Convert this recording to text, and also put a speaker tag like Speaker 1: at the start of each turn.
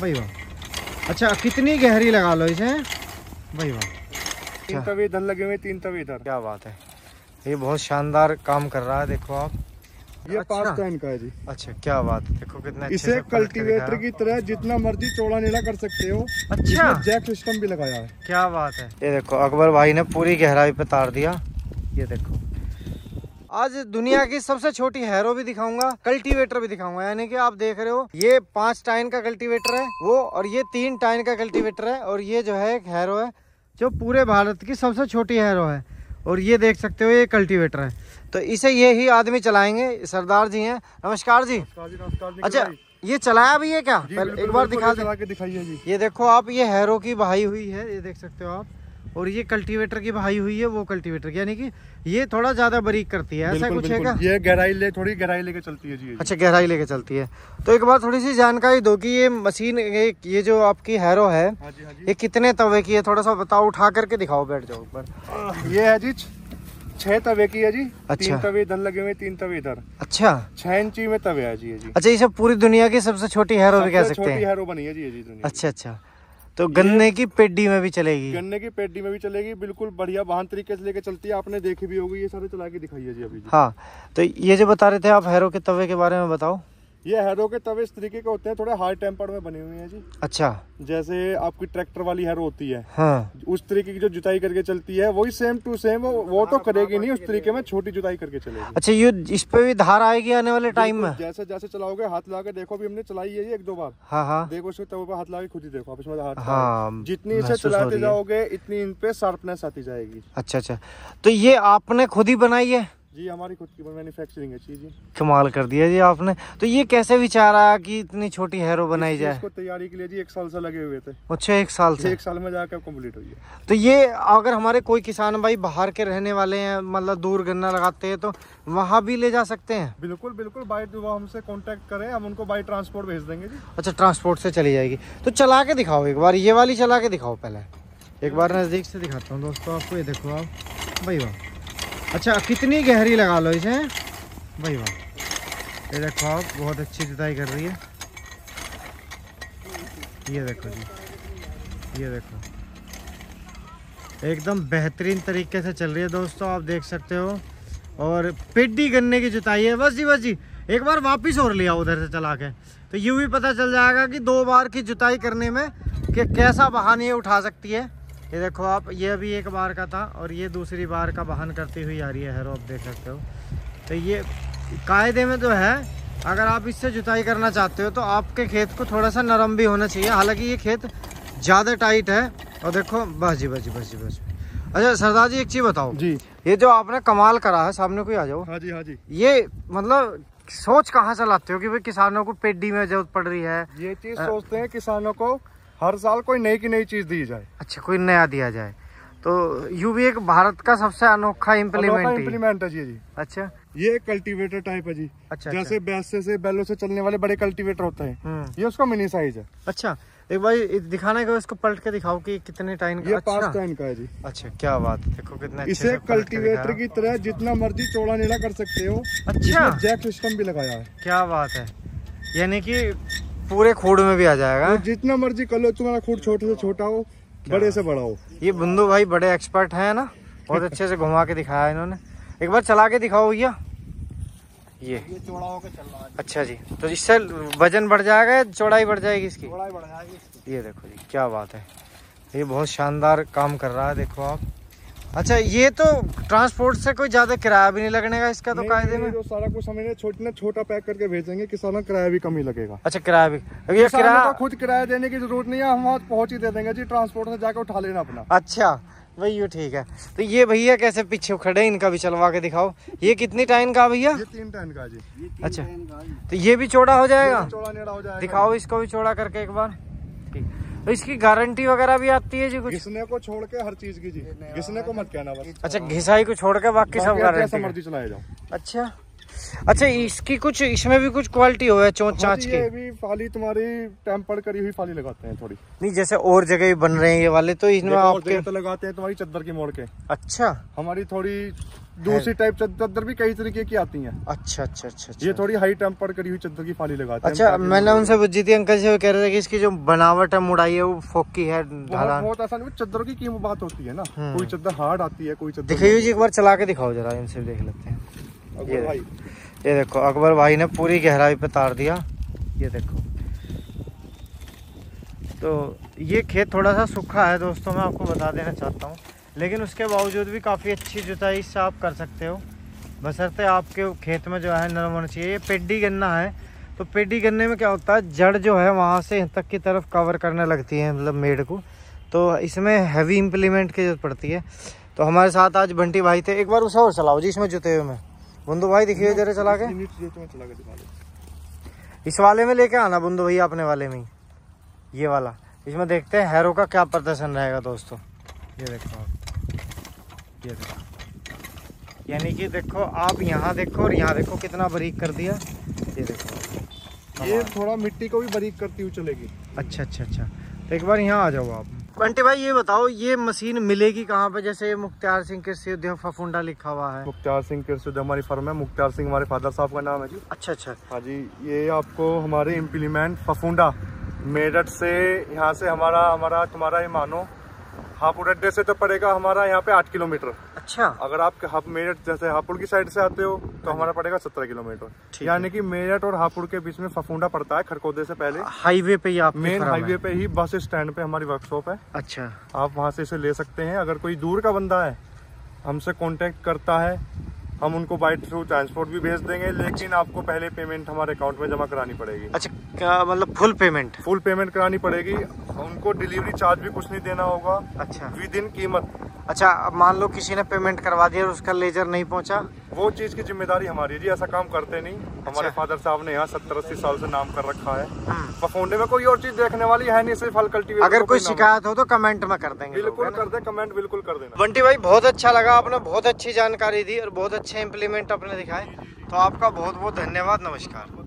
Speaker 1: भाई वाह। अच्छा कितनी गहरी लगा लो इसे? भाई वाह।
Speaker 2: तीन तवे इधर लगे हुए तीन तवे इधर।
Speaker 1: क्या बात है। ये बहुत शानदार काम कर रहा है देखो आप।
Speaker 2: ये
Speaker 1: अच्छा।
Speaker 2: पाँच टन का है जी।
Speaker 1: अच्छा क्या बात है। देखो कितना अच्छे
Speaker 2: इसे कल्टीवेटर की तरह जितना मर्ज़ी चौड़ा नीला कर सकते हो
Speaker 1: अच्छा।
Speaker 2: जैक सिस्टम भी लगाया है।
Speaker 1: क्या बात है। ये देखो अकबर भाई ने पूरी गहराई पे तार दिया। ये देखो। आज दुनिया की सबसे छोटी हैरो भी दिखाऊँगा कल्टीवेटर भी दिखाऊँगा। यानी कि आप देख रहे हो ये पाँच टाइन का कल्टीवेटर है वो और ये तीन टाइन का कल्टीवेटर है और ये जो है एक हैरो है जो पूरे भारत की सबसे छोटी हैरो है। और ये देख सकते हो ये कल्टीवेटर है। तो इसे ये ही आदमी चलाएँगे सरदार जी हैं। नमस्कार जी।
Speaker 2: नमस्कार जी, नमस्कार
Speaker 1: अच्छा ये चलाया भी है क्या? पहले एक बार दिखा दे।
Speaker 2: दिखाइए
Speaker 1: ये देखो आप ये हैरो की बहाई हुई है ये देख सकते हो आप। और ये कल्टीवेटर की बहाई हुई है वो कल्टीवेटर की यानी कि ये थोड़ा ज़्यादा बारीक करती है ऐसा कुछ है।
Speaker 2: ये गहराई ले थोड़ी गहराई लेके चलती है जी।
Speaker 1: अच्छा गहराई लेके चलती है। तो एक बार थोड़ी सी जानकारी दो कि ये मशीन ये, ये जो आपकी हैरो है
Speaker 2: हाँ हाँ
Speaker 1: ये कितने तवे की है? थोड़ा सा बताओ उठा करके दिखाओ बैठ जाओ ऊपर
Speaker 2: ये है जी छह तवे की है जी।
Speaker 1: अच्छा।
Speaker 2: तीन तवे इधर लगे हुए तीन तवे इधर।
Speaker 1: अच्छा।
Speaker 2: छह इंची में तवे है जी जी।
Speaker 1: अच्छा ये सब पूरी दुनिया की सबसे छोटी हैरो भी कह सकते
Speaker 2: छोटी
Speaker 1: हैं।
Speaker 2: हैरो बनी है जी जी
Speaker 1: अच्छा अच्छा। तो गन्ने की पेडी में भी चलेगी।
Speaker 2: गन्ने की पेड्डी में भी चलेगी बिल्कुल बढ़िया वाहन तरीके से लेके चलती है। आपने देखी भी होगी ये सारे चला के दिखाई है जी अभी जी।
Speaker 1: हाँ तो ये जो बता रहे थे आप हैरो के तवे के बारे में बताओ।
Speaker 2: ये हैरो के तवे इस तरीके के होते हैं थोड़े हाई टेम्पर में बने हुए हैं जी।
Speaker 1: अच्छा।
Speaker 2: जैसे आपकी ट्रैक्टर वाली हैरो होती है।
Speaker 1: हाँ।
Speaker 2: उस तरीके की जो जुताई करके चलती है वही सेम टू सेम वो वो तो करेगी नहीं उस तरीके में छोटी जुताई करके चलेगी।
Speaker 1: अच्छा ये इस पे भी धार आएगी आने वाले टाइम में?
Speaker 2: जैसे जैसे चलाओगे हाथ लगा के देखो अभी हमने चलाई है ये एक दो बार।
Speaker 1: हाँ हाँ।
Speaker 2: देखो उसके तवे पे हाथ लगा के खुद ही देखो आप इसमें हाथ
Speaker 1: हाँ,
Speaker 2: जितनी इसे चलाते जाओगे इतनी इन पे शार्पनेस आती जाएगी।
Speaker 1: अच्छा अच्छा। तो ये आपने खुद ही बनाई है?
Speaker 2: जी हमारी खुद की मैन्युफैक्चरिंग है चीज़
Speaker 1: कमाल कर दिया जी आपने। तो ये कैसे विचार आया कि इतनी छोटी हैरो बनाई जाए?
Speaker 2: इसको तैयारी के लिए जी एक साल से लगे हुए थे।
Speaker 1: अच्छा एक साल से?
Speaker 2: एक साल में जाकर कंप्लीट हुई है।
Speaker 1: तो ये अगर हमारे कोई किसान भाई बाहर के रहने वाले हैं मतलब दूर गन्ना लगाते हैं तो वहाँ भी ले जा सकते हैं?
Speaker 2: बिल्कुल बिल्कुल बाई हमसे कॉन्टेक्ट करें हम उनको बाई ट्रांसपोर्ट भेज देंगे जी।
Speaker 1: अच्छा ट्रांसपोर्ट से चली जाएगी। तो चला के दिखाओ एक बार ये वाली चला के दिखाओ पहले। एक बार नज़दीक से दिखाता हूँ दोस्तों आपको ये देखो आप। भाई वाह। अच्छा कितनी गहरी लगा लो इसे? भाई वाह। ये देखो आप, बहुत अच्छी जुताई कर रही है। ये देखो जी, ये देखो। एकदम बेहतरीन तरीके से चल रही है दोस्तों, आप देख सकते हो। और पेडी गन्ने की जुताई है। बस जी बस जी, एक बार वापिस और लिया उधर से चला के। तो यूँ भी पता चल जाएगा कि दो बार की जुताई करने में कि कैसा वाहन ये उठा सकती है। ये देखो आप ये अभी एक बार का था और ये दूसरी बार का वाहन करती हुई आ रही है हैरो आप देख सकते हो। तो ये कायदे में जो है अगर आप इससे जुताई करना चाहते हो तो आपके खेत को थोड़ा सा नरम भी होना चाहिए। हालाँकि ये खेत ज़्यादा टाइट है और देखो बस जी बस जी बस जी बस अच्छा सरदार जी एक चीज़ बताओ।
Speaker 2: जी।
Speaker 1: ये जो आपने कमाल करा है सामने कोई आ जाओ।
Speaker 2: हाँ जी हाँ जी।
Speaker 1: ये मतलब सोच कहाँ से लाते हो कि भाई किसानों को पेडी में ज़रूरत पड़ रही है?
Speaker 2: ये चीज़ सोचते हैं किसानों को हर साल कोई नई की नई चीज़ दी जाए।
Speaker 1: अच्छा कोई नया दिया जाए। तो यू भी एक भारत का सबसे अनोखा इम्प्लीमेंट
Speaker 2: इम्प्लीमेंट है। जी जी।
Speaker 1: अच्छा।
Speaker 2: ये कल्टीवेटर टाइप है जी।
Speaker 1: अच्छा
Speaker 2: जैसे बैसे से बैलों से चलने वाले बड़े कल्टीवेटर होते हैं।
Speaker 1: हम्म।
Speaker 2: ये उसका मिनी साइज़ है।
Speaker 1: अच्छा एक ये दिखाने का इसको पलट के दिखाओ कि कितने टाइम
Speaker 2: ये
Speaker 1: का
Speaker 2: पाँच
Speaker 1: अच्छा।
Speaker 2: टाइम का है जी।
Speaker 1: अच्छा क्या बात है देखो कितना
Speaker 2: इसे कल्टीवेटर की तरह जितना मर्ज़ी चौड़ा नीला कर सकते हो
Speaker 1: अच्छा।
Speaker 2: जैक सिस्टम भी लगाया है।
Speaker 1: क्या बात है। यानी कि पूरे खोड में भी आ जाएगा।
Speaker 2: तो जितना मर्ज़ी कर लो तुम्हारा खूड छोटे से छोटा हो बड़े से बड़ा हो।
Speaker 1: ये बंधु भाई बड़े एक्सपर्ट है ना बहुत अच्छे से घुमा के दिखाया इन्होंने। एक बार चला के दिखाओ भैया। ये।
Speaker 2: ये चौड़ा होकर चल रहा है।
Speaker 1: अच्छा जी तो इससे वज़न बढ़ जाएगा या चौड़ाई बढ़ जाएगी इसकी?
Speaker 2: चौड़ाई बढ़ जाएगी
Speaker 1: ये देखो जी क्या बात है। ये बहुत शानदार काम कर रहा है देखो आप। अच्छा ये तो ट्रांसपोर्ट से कोई ज़्यादा किराया भी नहीं लगने का इसका तो कायदे में?
Speaker 2: जो सारा कुछ समझने छोटा छोटा पैक करके भेजेंगे किसानों को किराया भी कम ही लगेगा।
Speaker 1: अच्छा किराया भी ये किराया
Speaker 2: खुद किराया देने की ज़रूरत नहीं है हम वहाँ पहुँच ही दे देंगे जी ट्रांसपोर्ट से जाकर उठा लेना अपना।
Speaker 1: अच्छा भाई ये ठीक है। तो ये भैया कैसे पीछे खड़े हैं, इनका भी चलवा के दिखाओ। ये कितनी टाइम का भैया?
Speaker 2: ये तीन टन का जी।
Speaker 1: अच्छा। तो ये भी चौड़ा हो जाएगा?
Speaker 2: चौड़ा हो जाएगा।
Speaker 1: दिखाओ इसको भी चौड़ा करके एक बार। ठीक। तो इसकी गारंटी वगैरह भी आती है जी कुछ?
Speaker 2: घिसने को छोड़ के हर चीज़ की जी। घिसने को मत कहना बस।
Speaker 1: अच्छा घिसाई को छोड़ के बाकी सब गारंटी
Speaker 2: मर्ज़ी चलाए जाओ।
Speaker 1: अच्छा। अच्छा इसकी कुछ इसमें भी कुछ क्वालिटी हो है चोंच
Speaker 2: हाँ
Speaker 1: की?
Speaker 2: भी फाली तुम्हारी टेम्पर करी हुई फाली लगाते हैं थोड़ी।
Speaker 1: नहीं जैसे और जगह भी बन रहे हैं ये वाले तो
Speaker 2: और
Speaker 1: आपके
Speaker 2: तो लगाते हैं तुम्हारी चद्दर की मोड़ के।
Speaker 1: अच्छा।
Speaker 2: हमारी थोड़ी दूसरी टाइप चादर भी कई तरीके की आती हैं।
Speaker 1: अच्छा अच्छा अच्छा अच्छा।
Speaker 2: ये थोड़ी हाई टेम्पर करी हुई चादर की फाली लगाते हैं।
Speaker 1: अच्छा मैंने उनसे पूछी थी अंकल से वो कह रहे थे कि इसकी जो बनावट है मुड़ाई है वो फोकी है
Speaker 2: बहुत आसान वो चादरों की कीमत बात होती है ना।
Speaker 1: हम्म।
Speaker 2: कोई चादर हार्ड आती है कोई चादर
Speaker 1: दिखाइए जी एक बार चला के दिखाओ जरा इनसे देख लेते हैं। ये
Speaker 2: भाई।
Speaker 1: ये देखो अकबर भाई ने पूरी गहराई पे तार दिया। ये देखो। तो ये खेत थोड़ा सा सूखा है दोस्तों मैं आपको बता देना चाहता हूँ। लेकिन उसके बावजूद भी काफ़ी अच्छी जुताई इससे आप कर सकते हो। बसरते आपके खेत में जो है नरम होना चाहिए। ये पेड्डी गन्ना है। तो पेड्डी गन्ने में क्या होता है? जड़ जो है वहाँ से तक की तरफ़ कवर करने लगती है मतलब मेड को। तो इसमें हैवी इम्प्लीमेंट की ज़रूरत पड़ती है। तो हमारे साथ आज बंटी भाई थे। एक बार उसे और चलाओ जी इसमें जुते हुए में। बंधु भाई दिखिए जरा चला के। इस वाले में लेके आना बंधु भैया अपने वाले में ये वाला। इसमें देखते हैं हैरो का क्या प्रदर्शन रहेगा दोस्तों। ये देखो आप। ये देखो। यानी कि देखो आप यहाँ देखो और यहाँ देखो कितना बारीक कर दिया। ये देखो।
Speaker 2: ये थोड़ा मिट्टी को भी बारीक करती हुई चलेगी।
Speaker 1: अच्छा अच्छा अच्छा। तो एक बार यहाँ आ जाओ आप। बंटी भाई ये बताओ ये मशीन मिलेगी कहाँ पे? जैसे मुख्तार सिंह कृषि उद्योग फफुंडा लिखा हुआ है।
Speaker 2: मुख्तार सिंह कृषि उद्योग हमारी फर्म है मुख्तार सिंह हमारे फादर साहब का नाम है जी।
Speaker 1: अच्छा अच्छा।
Speaker 2: हाँ जी ये आपको हमारे इम्प्लीमेंट फफूंडा मेरठ से यहाँ से हमारा हमारा तुम्हारा ये मानो हापुड़ अड्डे से तो पड़ेगा हमारा यहाँ पे आठ किलोमीटर।
Speaker 1: अच्छा।
Speaker 2: अगर आप हाप मेरठ जैसे हापुड़ की साइड से आते हो तो हमारा पड़ेगा सत्रह किलोमीटर। यानी कि मेरठ और हापुड़ के बीच में फफूंडा पड़ता है खरकोदे से पहले।
Speaker 1: हाईवे पे ही आप
Speaker 2: मेन हाईवे पे ही बस स्टैंड पे हमारी वर्कशॉप है।
Speaker 1: अच्छा।
Speaker 2: आप वहाँ से इसे ले सकते हैं। अगर कोई दूर का बंदा है हमसे कॉन्टेक्ट करता है हम उनको बाई थ्रू ट्रांसपोर्ट भी भेज देंगे लेकिन आपको पहले पेमेंट हमारे अकाउंट में जमा करानी पड़ेगी।
Speaker 1: अच्छा मतलब फुल पेमेंट
Speaker 2: फुल पेमेंट करानी पड़ेगी। उनको डिलीवरी चार्ज भी कुछ नहीं देना होगा।
Speaker 1: अच्छा।
Speaker 2: विद इन कीमत।
Speaker 1: अच्छा अब मान लो किसी ने पेमेंट करवा दिया और उसका लेजर नहीं पहुँचा।
Speaker 2: वो चीज़ की ज़िम्मेदारी हमारी है जी ऐसा काम करते नहीं।
Speaker 1: अच्छा। हमारे।
Speaker 2: फादर साहब ने यहाँ सत्तर अस्सी साल से नाम कर रखा है।
Speaker 1: हम्म।
Speaker 2: पफोंडे में कोई और चीज़ देखने वाली है नहीं सिर्फ़ हल कल्टीवेटर
Speaker 1: अगर कोई शिकायत हो तो कमेंट में कर देंगे
Speaker 2: बिल्कुल कर दे कमेंट बिल्कुल कर देना।
Speaker 1: बंटी भाई बहुत अच्छा लगा आपने बहुत अच्छी जानकारी दी और बहुत अच्छे इम्प्लीमेंट अपने दिखाए। तो आपका बहुत बहुत धन्यवाद नमस्कार।